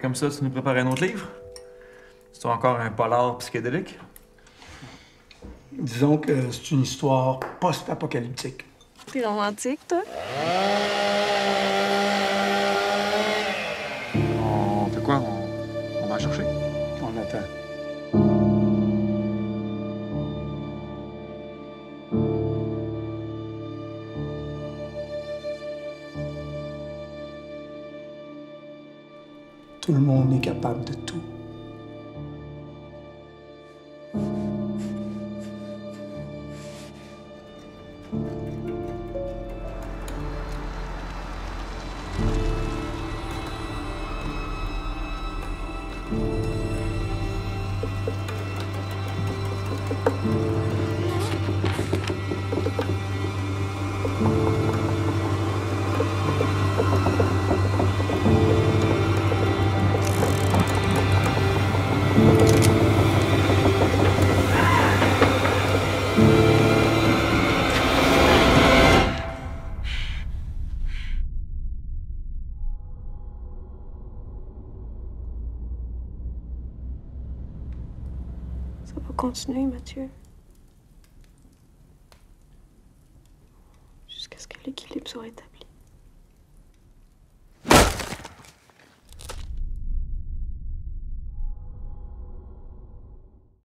Comme ça, tu nous prépares un autre livre? C'est encore un polar psychédélique? Disons que c'est une histoire post-apocalyptique. T'es romantique, toi? On fait quoi? On, on va chercher? On attend. Tout le monde est capable de tout. Ça va continuer, Mathieu. Jusqu'à ce que l'équilibre soit établi.